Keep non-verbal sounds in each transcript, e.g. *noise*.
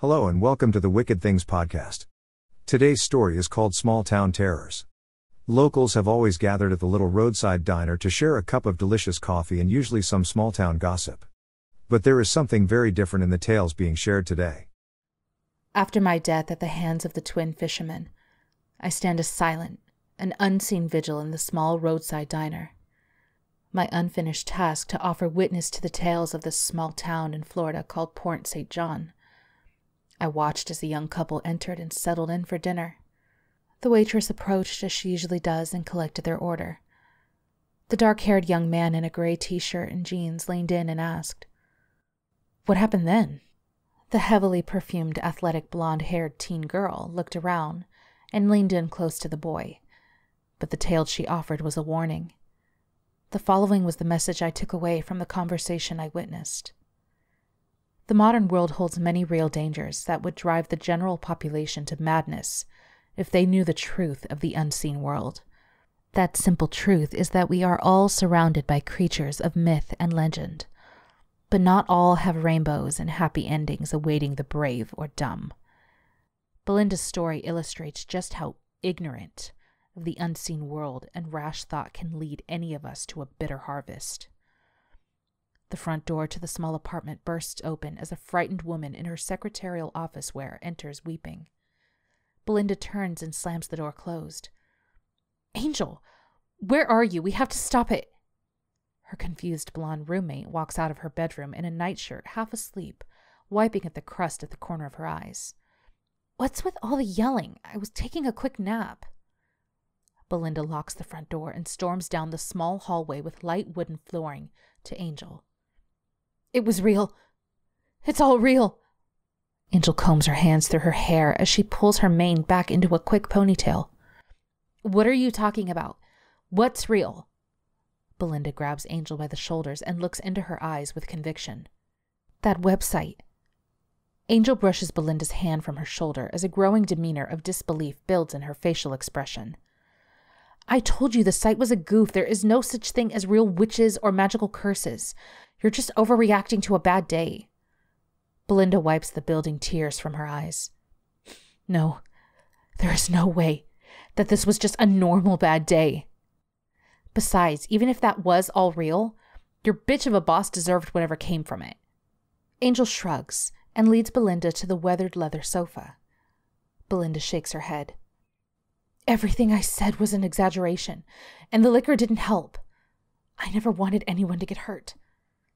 Hello and welcome to the Wicked Things podcast. Today's story is called Small Town Terrors. Locals have always gathered at the little roadside diner to share a cup of delicious coffee and usually some small town gossip. But there is something very different in the tales being shared today. After my death at the hands of the twin fishermen, I stand a silent, an unseen vigil in the small roadside diner. My unfinished task to offer witness to the tales of this small town in Florida called Port St. John. I watched as the young couple entered and settled in for dinner. The waitress approached as she usually does and collected their order. The dark haired young man in a gray t shirt and jeans leaned in and asked, What happened then? The heavily perfumed, athletic, blonde haired teen girl looked around and leaned in close to the boy. But the tale she offered was a warning. The following was the message I took away from the conversation I witnessed. The modern world holds many real dangers that would drive the general population to madness if they knew the truth of the unseen world. That simple truth is that we are all surrounded by creatures of myth and legend, but not all have rainbows and happy endings awaiting the brave or dumb. Belinda's story illustrates just how ignorant of the unseen world and rash thought can lead any of us to a bitter harvest. The front door to the small apartment bursts open as a frightened woman in her secretarial office wear enters weeping. Belinda turns and slams the door closed. Angel, where are you? We have to stop it. Her confused blonde roommate walks out of her bedroom in a nightshirt, half asleep, wiping at the crust at the corner of her eyes. What's with all the yelling? I was taking a quick nap. Belinda locks the front door and storms down the small hallway with light wooden flooring to Angel. It was real. It's all real. Angel combs her hands through her hair as she pulls her mane back into a quick ponytail. What are you talking about? What's real? Belinda grabs Angel by the shoulders and looks into her eyes with conviction. That website. Angel brushes Belinda's hand from her shoulder as a growing demeanor of disbelief builds in her facial expression. I told you the site was a goof. There is no such thing as real witches or magical curses. You're just overreacting to a bad day. Belinda wipes the building tears from her eyes. No, there is no way that this was just a normal bad day. Besides, even if that was all real, your bitch of a boss deserved whatever came from it. Angel shrugs and leads Belinda to the weathered leather sofa. Belinda shakes her head. Everything I said was an exaggeration, and the liquor didn't help. I never wanted anyone to get hurt.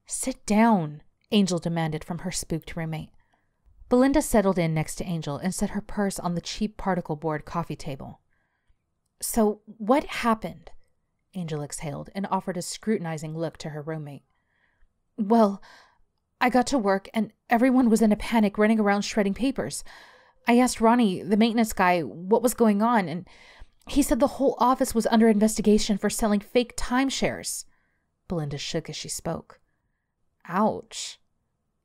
Sit down, Angel demanded from her spooked roommate. Belinda settled in next to Angel and set her purse on the cheap particle board coffee table. So, what happened? Angel exhaled and offered a scrutinizing look to her roommate. Well, I got to work and everyone was in a panic running around shredding papers. I asked Ronnie, the maintenance guy, what was going on, and he said the whole office was under investigation for selling fake timeshares. Belinda shook as she spoke. Ouch.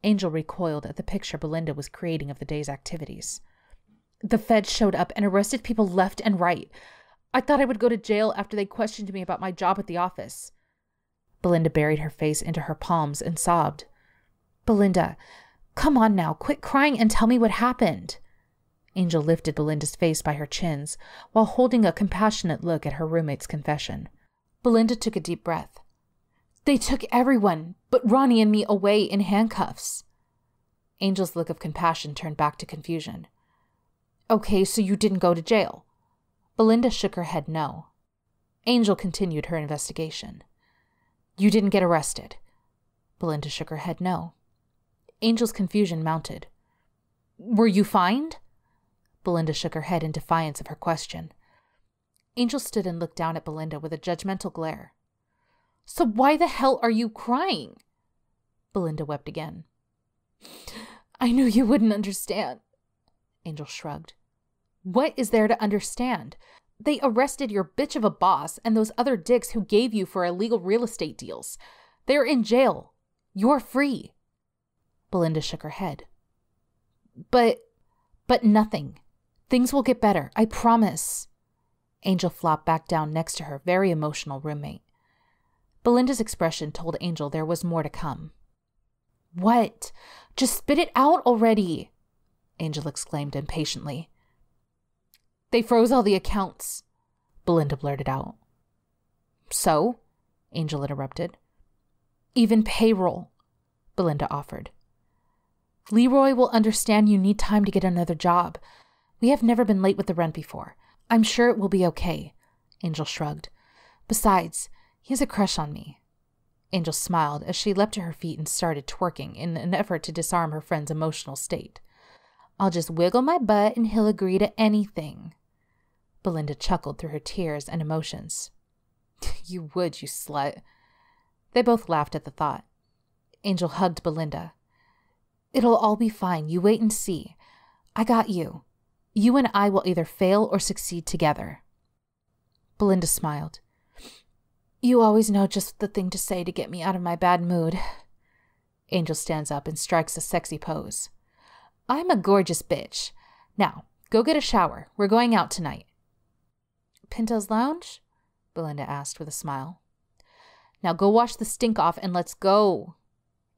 Angel recoiled at the picture Belinda was creating of the day's activities. The feds showed up and arrested people left and right. I thought I would go to jail after they questioned me about my job at the office. Belinda buried her face into her palms and sobbed. Belinda, come on now, quit crying and tell me what happened. Angel lifted Belinda's face by her chins while holding a compassionate look at her roommate's confession. Belinda took a deep breath. They took everyone but Ronnie and me away in handcuffs. Angel's look of compassion turned back to confusion. Okay, so you didn't go to jail? Belinda shook her head no. Angel continued her investigation. You didn't get arrested? Belinda shook her head no. Angel's confusion mounted. Were you fined? Belinda shook her head in defiance of her question. Angel stood and looked down at Belinda with a judgmental glare. So why the hell are you crying? Belinda wept again. I knew you wouldn't understand. Angel shrugged. What is there to understand? They arrested your bitch of a boss and those other dicks who gave you for illegal real estate deals. They're in jail. You're free. Belinda shook her head. But, but nothing. Things will get better, I promise. Angel flopped back down next to her very emotional roommate. Belinda's expression told Angel there was more to come. What? Just spit it out already. Angel exclaimed impatiently. They froze all the accounts, Belinda blurted out. So? Angel interrupted. Even payroll, Belinda offered. Leroy will understand you need time to get another job. We have never been late with the rent before. I'm sure it will be okay, Angel shrugged. Besides, he has a crush on me. Angel smiled as she leapt to her feet and started twerking in an effort to disarm her friend's emotional state. I'll just wiggle my butt and he'll agree to anything. Belinda chuckled through her tears and emotions. *laughs* you would, you slut. They both laughed at the thought. Angel hugged Belinda. It'll all be fine. You wait and see. I got you. You and I will either fail or succeed together. Belinda smiled. You always know just the thing to say to get me out of my bad mood. Angel stands up and strikes a sexy pose. I'm a gorgeous bitch. Now, go get a shower. We're going out tonight. Pinto's Lounge? Belinda asked with a smile. Now go wash the stink off and let's go.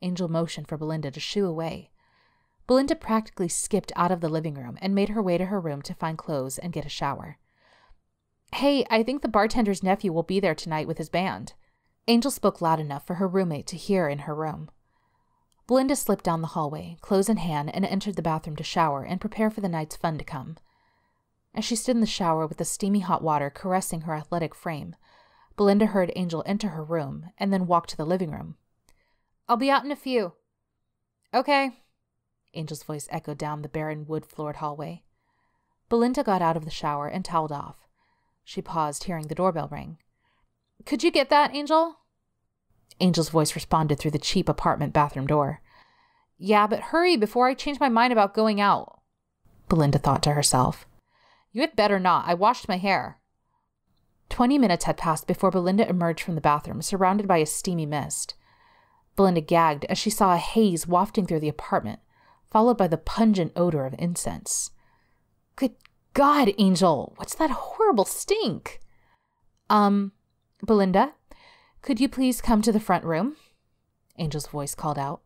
Angel motioned for Belinda to shoo away. Belinda practically skipped out of the living room and made her way to her room to find clothes and get a shower. Hey, I think the bartender's nephew will be there tonight with his band. Angel spoke loud enough for her roommate to hear in her room. Belinda slipped down the hallway, clothes in hand, and entered the bathroom to shower and prepare for the night's fun to come. As she stood in the shower with the steamy hot water caressing her athletic frame, Belinda heard Angel enter her room and then walk to the living room. I'll be out in a few. Okay. Angel's voice echoed down the barren wood floored hallway. Belinda got out of the shower and toweled off. She paused, hearing the doorbell ring. Could you get that, Angel? Angel's voice responded through the cheap apartment bathroom door. Yeah, but hurry before I change my mind about going out, Belinda thought to herself. You had better not. I washed my hair. Twenty minutes had passed before Belinda emerged from the bathroom, surrounded by a steamy mist. Belinda gagged as she saw a haze wafting through the apartment, followed by the pungent odor of incense. Good God, Angel, what's that horrible stink? Um, Belinda, could you please come to the front room? Angel's voice called out.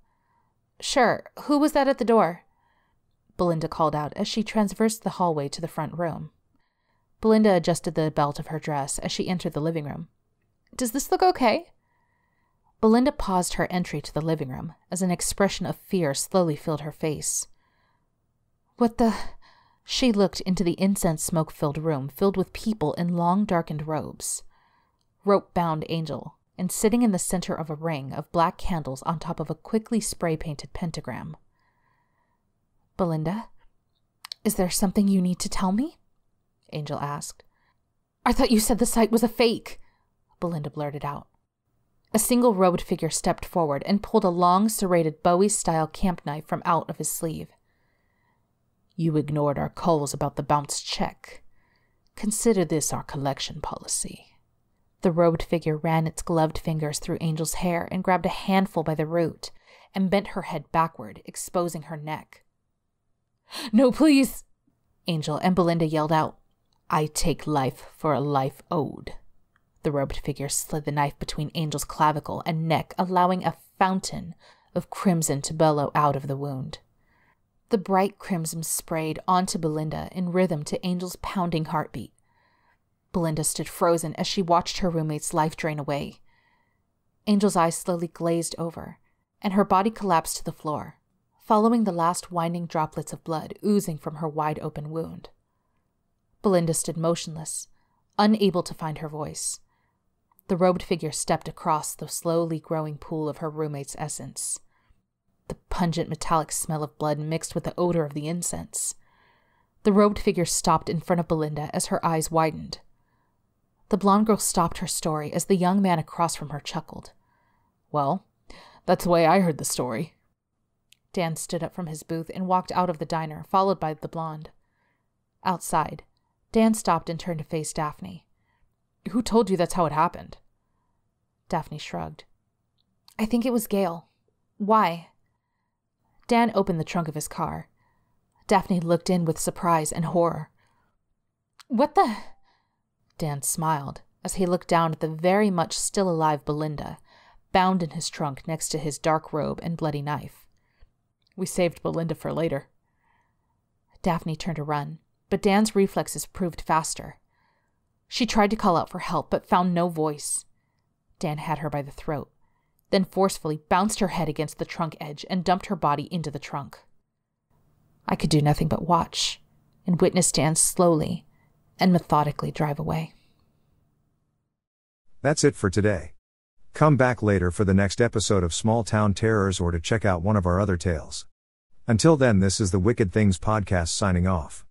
Sure. Who was that at the door? Belinda called out as she transversed the hallway to the front room. Belinda adjusted the belt of her dress as she entered the living room. Does this look okay? Belinda paused her entry to the living room as an expression of fear slowly filled her face. What the? She looked into the incense smoke filled room filled with people in long darkened robes. Rope bound angel, and sitting in the center of a ring of black candles on top of a quickly spray painted pentagram. Belinda, is there something you need to tell me? Angel asked. I thought you said the site was a fake, Belinda blurted out. A single robed figure stepped forward and pulled a long, serrated Bowie style camp knife from out of his sleeve. You ignored our calls about the bounced check. Consider this our collection policy. The robed figure ran its gloved fingers through Angel's hair and grabbed a handful by the root and bent her head backward, exposing her neck. No, please! Angel and Belinda yelled out. I take life for a life owed. The robed figure slid the knife between Angel's clavicle and neck, allowing a fountain of crimson to bellow out of the wound. The bright crimson sprayed onto Belinda in rhythm to Angel's pounding heartbeat. Belinda stood frozen as she watched her roommate's life drain away. Angel's eyes slowly glazed over, and her body collapsed to the floor, following the last winding droplets of blood oozing from her wide open wound. Belinda stood motionless, unable to find her voice. The robed figure stepped across the slowly growing pool of her roommate's essence. The pungent metallic smell of blood mixed with the odor of the incense. The robed figure stopped in front of Belinda as her eyes widened. The blonde girl stopped her story as the young man across from her chuckled. Well, that's the way I heard the story. Dan stood up from his booth and walked out of the diner, followed by the blonde. Outside, Dan stopped and turned to face Daphne. Who told you that's how it happened? Daphne shrugged. I think it was Gail. Why? Dan opened the trunk of his car. Daphne looked in with surprise and horror. What the? Dan smiled as he looked down at the very much still alive Belinda, bound in his trunk next to his dark robe and bloody knife. We saved Belinda for later. Daphne turned to run, but Dan's reflexes proved faster. She tried to call out for help, but found no voice. Dan had her by the throat, then forcefully bounced her head against the trunk edge and dumped her body into the trunk. I could do nothing but watch and witness Dan slowly and methodically drive away. That's it for today. Come back later for the next episode of Small Town Terrors or to check out one of our other tales. Until then, this is the Wicked Things Podcast signing off.